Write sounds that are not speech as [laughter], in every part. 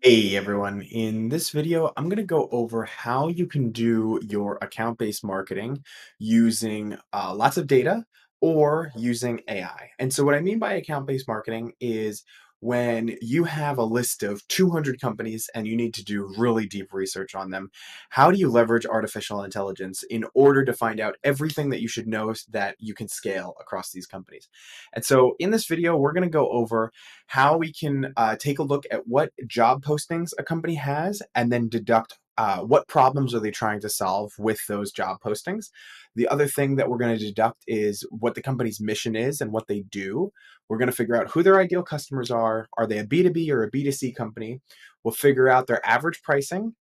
Hey everyone, in this video, I'm going to go over how you can do your account-based marketing using uh, lots of data or using AI. And so what I mean by account-based marketing is when you have a list of 200 companies and you need to do really deep research on them, how do you leverage artificial intelligence in order to find out everything that you should know that you can scale across these companies? And so in this video, we're going to go over how we can uh, take a look at what job postings a company has and then deduct uh, what problems are they trying to solve with those job postings. The other thing that we're going to deduct is what the company's mission is and what they do. We're going to figure out who their ideal customers are. Are they a B2B or a B2C company? We'll figure out their average pricing.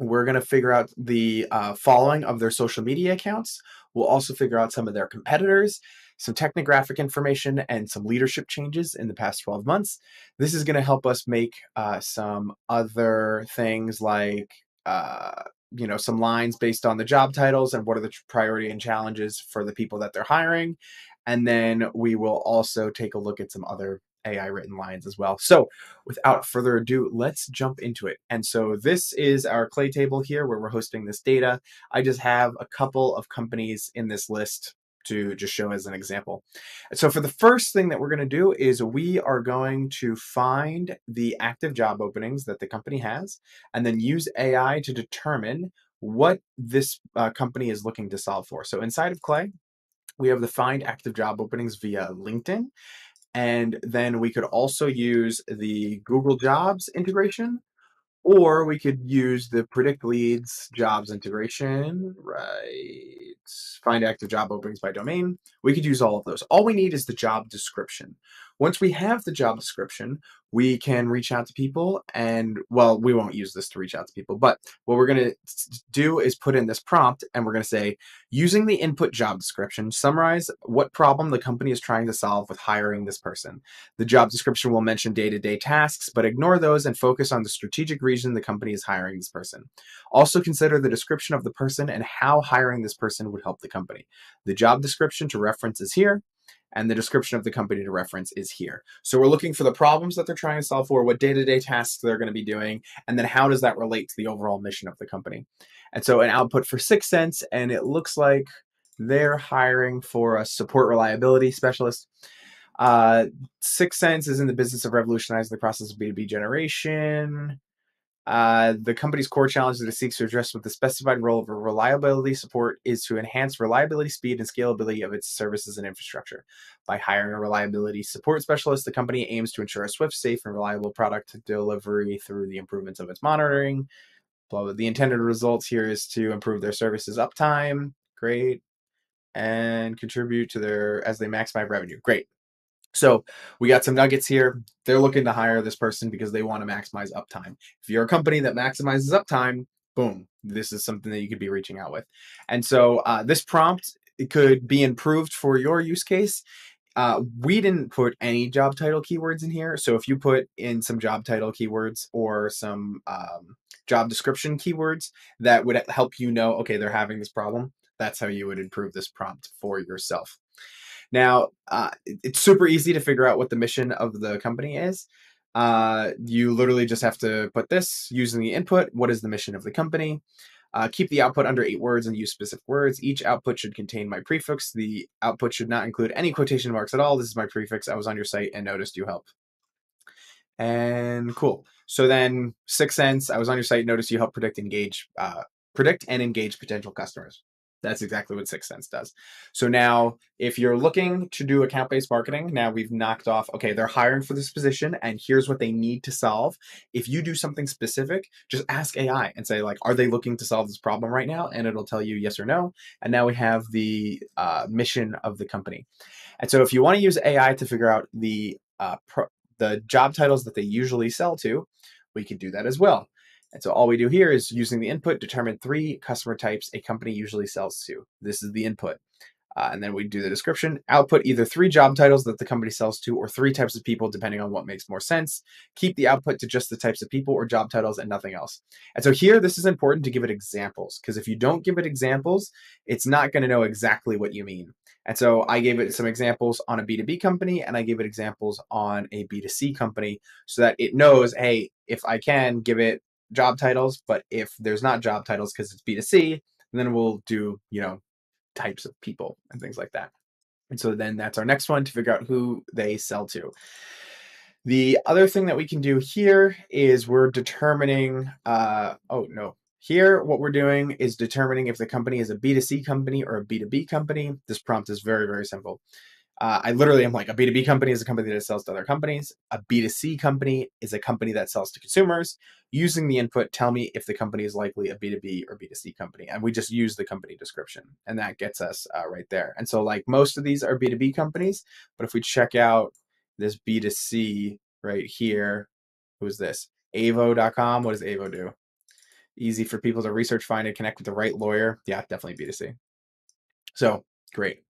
We're going to figure out the uh, following of their social media accounts. We'll also figure out some of their competitors some technographic information and some leadership changes in the past 12 months. This is going to help us make uh, some other things like uh, you know some lines based on the job titles and what are the priority and challenges for the people that they're hiring and then we will also take a look at some other AI written lines as well. So without further ado, let's jump into it. And so this is our clay table here where we're hosting this data. I just have a couple of companies in this list to just show as an example. So for the first thing that we're going to do is we are going to find the active job openings that the company has and then use AI to determine what this uh, company is looking to solve for. So inside of Clay, we have the find active job openings via LinkedIn. And then we could also use the Google Jobs integration or we could use the predict leads jobs integration, right? Find active job openings by domain. We could use all of those. All we need is the job description. Once we have the job description, we can reach out to people and well we won't use this to reach out to people but what we're going to do is put in this prompt and we're going to say using the input job description summarize what problem the company is trying to solve with hiring this person. The job description will mention day-to-day tasks but ignore those and focus on the strategic reason the company is hiring this person. Also consider the description of the person and how hiring this person would help the company. The job description to reference is here and the description of the company to reference is here. So we're looking for the problems that they're trying to solve for, what day-to-day tasks they're going to be doing, and then how does that relate to the overall mission of the company. And so an output for 6sense, and it looks like they're hiring for a support reliability specialist. Uh, 6sense is in the business of revolutionizing the process of B2B generation. Uh, the company's core challenge that it seeks to address with the specified role of a reliability support is to enhance reliability, speed, and scalability of its services and infrastructure. By hiring a reliability support specialist, the company aims to ensure a swift, safe, and reliable product delivery through the improvements of its monitoring. The intended results here is to improve their services uptime. Great. And contribute to their as they maximize revenue. Great. So we got some nuggets here. They're looking to hire this person because they want to maximize uptime. If you're a company that maximizes uptime, boom, this is something that you could be reaching out with. And so uh, this prompt could be improved for your use case. Uh, we didn't put any job title keywords in here. So if you put in some job title keywords or some um, job description keywords that would help you know, okay, they're having this problem, that's how you would improve this prompt for yourself. Now, uh, it's super easy to figure out what the mission of the company is. Uh, you literally just have to put this using the input. What is the mission of the company? Uh, keep the output under eight words and use specific words. Each output should contain my prefix. The output should not include any quotation marks at all. This is my prefix. I was on your site and noticed you help. And cool. So then 6sense. I was on your site, noticed you help predict engage, uh, predict and engage potential customers. That's exactly what 6sense does. So now, if you're looking to do account based marketing, now we've knocked off, okay, they're hiring for this position and here's what they need to solve. If you do something specific, just ask AI and say, like, are they looking to solve this problem right now? And it'll tell you yes or no. And now we have the uh, mission of the company. And so if you want to use AI to figure out the uh, pro- the job titles that they usually sell to, we can do that as well. And so all we do here is using the input, determine three customer types a company usually sells to. This is the input. Uh, and then we do the description. Output either three job titles that the company sells to or three types of people, depending on what makes more sense. Keep the output to just the types of people or job titles and nothing else. And so here, this is important to give it examples because if you don't give it examples, it's not going to know exactly what you mean. And so I gave it some examples on a B2B company and I gave it examples on a B2C company so that it knows, hey, if I can give it job titles, but if there's not job titles because it's B2C, then we'll do, you know, types of people and things like that. And so then that's our next one to figure out who they sell to. The other thing that we can do here is we're determining, uh, oh no, here, what we're doing is determining if the company is a B2C company or a B2B company. This prompt is very, very simple. Uh, I literally am like a B2B company is a company that sells to other companies. A B2C company is a company that sells to consumers. Using the input, tell me if the company is likely a B2B or B2C company. And we just use the company description and that gets us uh, right there. And so like most of these are B2B companies, but if we check out this B2C right here, who's this? Avvo.com. What does Avo do? easy for people to research, find, and connect with the right lawyer. Yeah, definitely B2C. So great.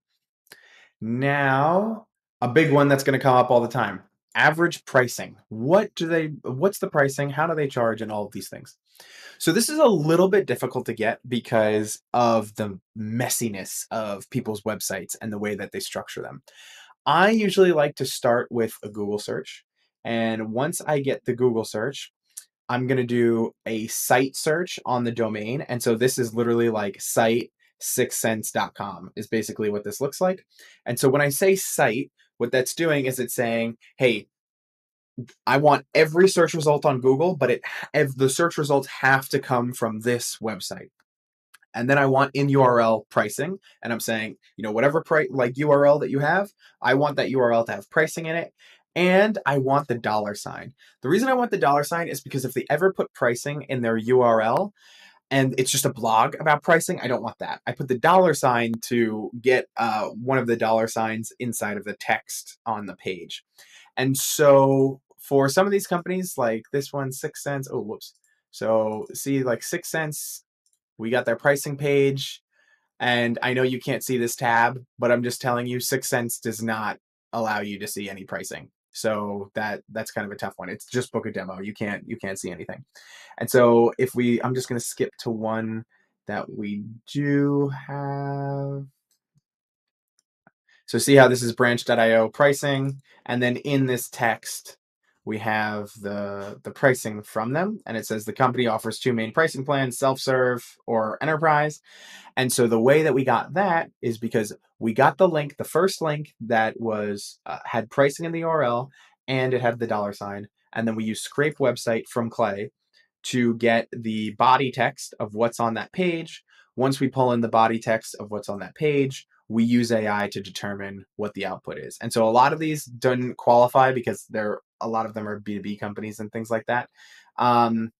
Now, a big one that's going to come up all the time average pricing. What do they, what's the pricing? How do they charge and all of these things? So this is a little bit difficult to get because of the messiness of people's websites and the way that they structure them. I usually like to start with a Google search. And once I get the Google search, I'm going to do a site search on the domain. And so this is literally like site 6sense.com is basically what this looks like. And so when I say site, what that's doing is it's saying, hey, I want every search result on Google, but it if the search results have to come from this website. And then I want in URL pricing, and I'm saying, you know, whatever price like URL that you have, I want that URL to have pricing in it, and I want the dollar sign. The reason I want the dollar sign is because if they ever put pricing in their URL and it's just a blog about pricing, I don't want that. I put the dollar sign to get uh, one of the dollar signs inside of the text on the page. And so for some of these companies, like this one, Six Cents, oh, whoops. So see, like 6sense, we got their pricing page. And I know you can't see this tab, but I'm just telling you, 6sense does not allow you to see any pricing. So that that's kind of a tough one. It's just book a demo. You can't you can't see anything. And so if we I'm just going to skip to one that we do have so see how this is branch.io pricing and then in this text we have the the pricing from them and it says the company offers two main pricing plans self-serve or enterprise. And so the way that we got that is because we got the link the first link that was uh, had pricing in the url and it had the dollar sign. And then we use scrape website from clay to get the body text of what's on that page. Once we pull in the body text of what's on that page we use AI to determine what the output is. And so a lot of these don't qualify because they're a lot of them are B2B companies and things like that. Um,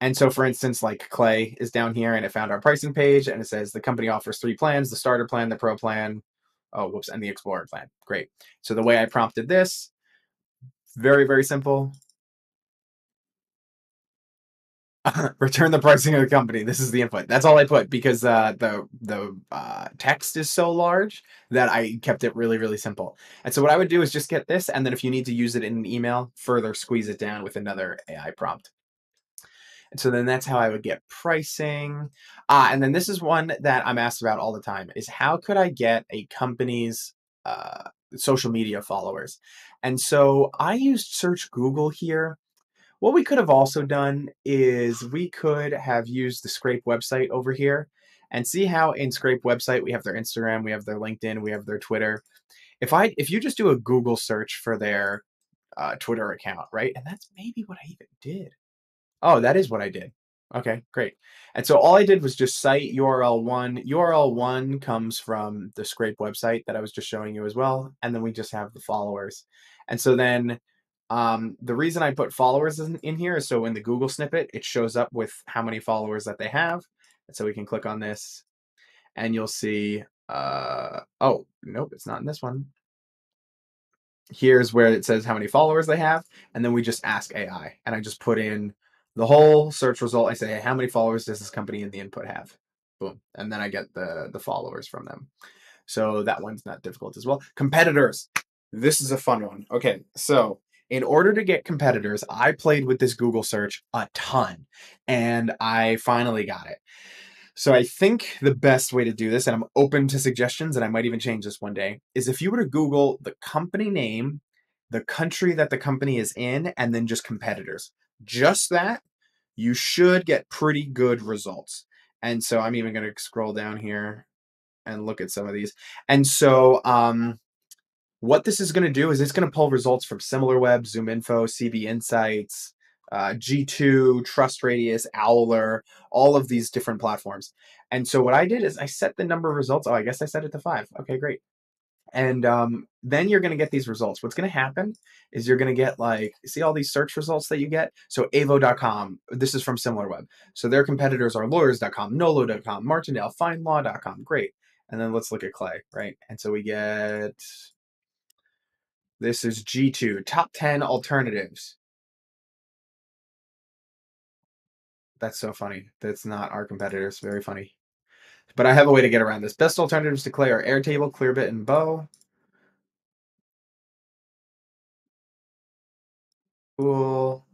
and so, for instance, like Clay is down here and it found our pricing page and it says the company offers three plans the starter plan, the pro plan, oh, whoops, and the explorer plan. Great. So, the way I prompted this, very, very simple. [laughs] return the pricing of the company. This is the input. That's all I put because uh, the the uh, text is so large that I kept it really really simple. And so what I would do is just get this, and then if you need to use it in an email, further squeeze it down with another AI prompt. And so then that's how I would get pricing. Ah, and then this is one that I'm asked about all the time: is how could I get a company's uh, social media followers? And so I used Search Google here what we could have also done is we could have used the Scrape website over here and see how in Scrape website we have their Instagram, we have their LinkedIn, we have their Twitter. If I if you just do a Google search for their uh, Twitter account, right? And that's maybe what I even did. Oh, that is what I did. Okay, great. And so all I did was just site URL one. URL one comes from the Scrape website that I was just showing you as well. And then we just have the followers. And so then um, the reason I put followers in, in here is so in the Google snippet, it shows up with how many followers that they have. And so we can click on this and you'll see, uh, oh, nope, it's not in this one. Here's where it says how many followers they have. And then we just ask AI and I just put in the whole search result. I say, hey, how many followers does this company in the input have? Boom. And then I get the, the followers from them. So that one's not difficult as well. Competitors. This is a fun one. Okay, so in order to get competitors, I played with this Google search a ton and I finally got it. So I think the best way to do this, and I'm open to suggestions, and I might even change this one day, is if you were to Google the company name, the country that the company is in, and then just competitors. Just that, you should get pretty good results. And so I'm even going to scroll down here and look at some of these. And so um, what this is going to do is it's going to pull results from SimilarWeb, ZoomInfo, CB Insights, uh, G2, TrustRadius, Owler, all of these different platforms. And so what I did is I set the number of results. Oh, I guess I set it to five. Okay, great. And um, then you're going to get these results. What's going to happen is you're going to get like, see all these search results that you get? So avvo.com, this is from SimilarWeb. So their competitors are lawyers.com, nolo.com, Martindale, findlaw.com. Great. And then let's look at Clay, right? And so we get, this is G2, top 10 alternatives. That's so funny. That's not our competitors. Very funny. But I have a way to get around this. Best alternatives to Clay are Airtable, Clearbit, and Bow. Cool.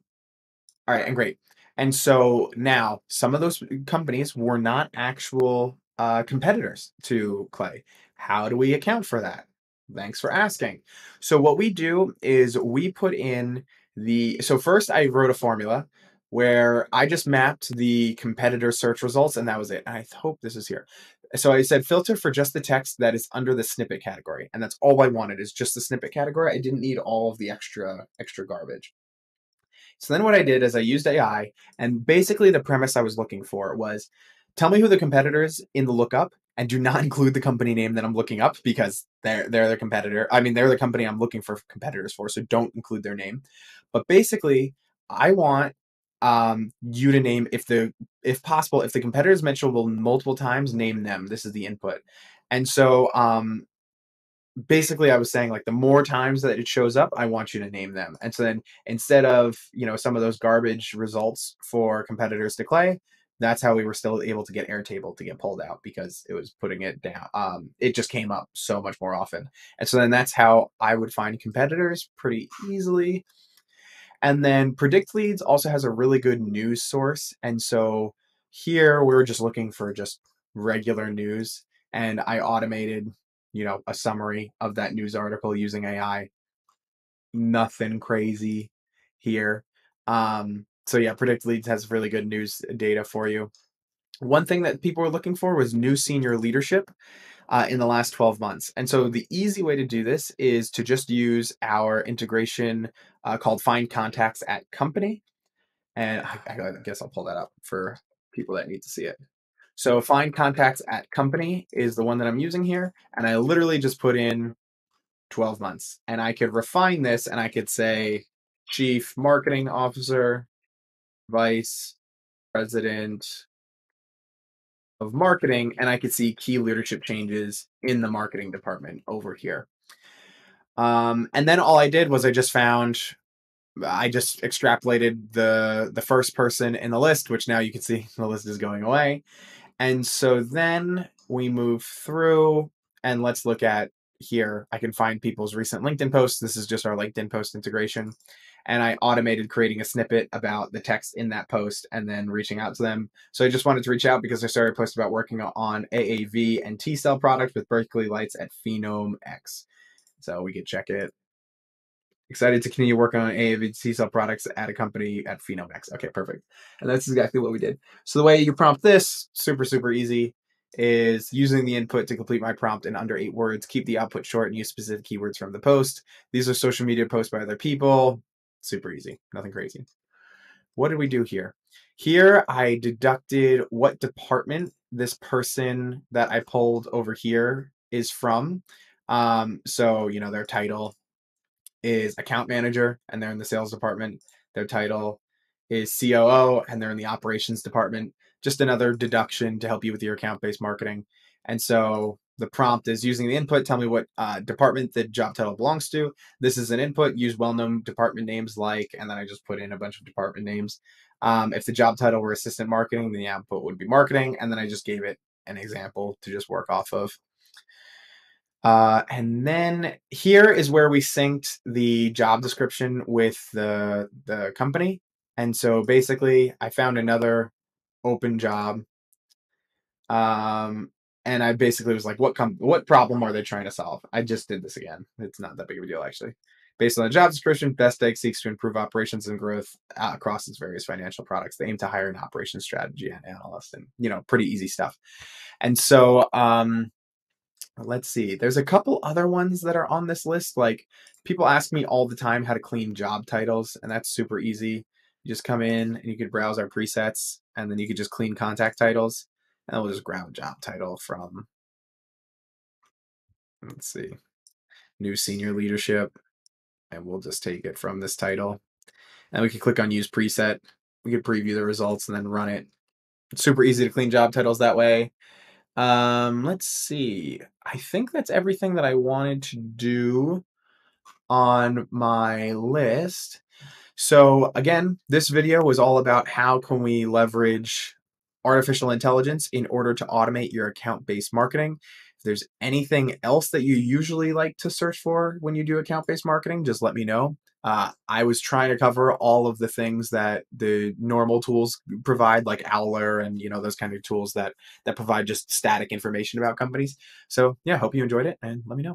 All right, and great. And so now some of those companies were not actual uh, competitors to Clay. How do we account for that? Thanks for asking. So what we do is we put in the, so first I wrote a formula where I just mapped the competitor search results and that was it. I hope this is here. So I said filter for just the text that is under the snippet category. And that's all I wanted is just the snippet category. I didn't need all of the extra extra garbage. So then what I did is I used AI and basically the premise I was looking for was tell me who the competitors in the lookup and do not [laughs] include the company name that I'm looking up because they're they're the competitor. I mean, they're the company I'm looking for competitors for, so don't include their name. But basically, I want um, you to name if the if possible if the competitor is mentionable multiple times, name them. This is the input, and so um, basically I was saying like the more times that it shows up, I want you to name them. And so then instead of you know some of those garbage results for competitors to Clay, that's how we were still able to get Airtable to get pulled out because it was putting it down. Um, it just came up so much more often. And so then that's how I would find competitors pretty easily. And then Predict Leads also has a really good news source. And so here we were just looking for just regular news. And I automated, you know, a summary of that news article using AI. Nothing crazy here. Um, so yeah, Predict Leads has really good news data for you. One thing that people were looking for was new senior leadership uh, in the last 12 months. And so the easy way to do this is to just use our integration uh, called Find Contacts at Company. And I, I guess I'll pull that up for people that need to see it. So Find Contacts at Company is the one that I'm using here. And I literally just put in 12 months. And I could refine this and I could say Chief Marketing Officer, Vice President, of marketing and I could see key leadership changes in the marketing department over here. Um, and then all I did was I just found, I just extrapolated the the first person in the list, which now you can see [laughs] the list is going away. And so then we move through and let's look at here. I can find people's recent LinkedIn posts. This is just our LinkedIn post integration and I automated creating a snippet about the text in that post and then reaching out to them. So I just wanted to reach out because I started post about working on AAV and T cell products with Berkeley Lights at Phenome X. So we could check it. Excited to continue working on AAV T cell products at a company at PhenomeX. Okay, perfect. And that's exactly what we did. So the way you prompt this, super, super easy is using the input to complete my prompt in under eight words. Keep the output short and use specific keywords from the post. These are social media posts by other people super easy, nothing crazy. What did we do here? Here I deducted what department this person that I pulled over here is from. Um, so, you know, their title is account manager and they're in the sales department. Their title is COO and they're in the operations department. Just another deduction to help you with your account based marketing. And so the prompt is using the input, tell me what uh, department the job title belongs to. This is an input, use well-known department names like, and then I just put in a bunch of department names. Um, if the job title were assistant marketing, then the output would be marketing. And then I just gave it an example to just work off of. Uh, and then here is where we synced the job description with the the company. And so basically, I found another open job. Um, and I basically was like, what com- what problem are they trying to solve? I just did this again. It's not that big of a deal actually. Based on the job description, Best Egg seeks to improve operations and growth uh, across its various financial products. They aim to hire an operations strategy analyst, and you know, pretty easy stuff. And so, um, let's see. There's a couple other ones that are on this list. Like people ask me all the time how to clean job titles, and that's super easy. You just come in and you could browse our presets, and then you could just clean contact titles, and we'll just grab a job title from. Let's see, new senior leadership, and we'll just take it from this title, and we can click on use preset. We could preview the results and then run it. It's super easy to clean job titles that way. Um, let's see. I think that's everything that I wanted to do on my list. So again, this video was all about how can we leverage artificial intelligence in order to automate your account-based marketing. If there's anything else that you usually like to search for when you do account-based marketing, just let me know. Uh, I was trying to cover all of the things that the normal tools provide, like Owler and you know those kind of tools that that provide just static information about companies. So yeah, hope you enjoyed it, and let me know.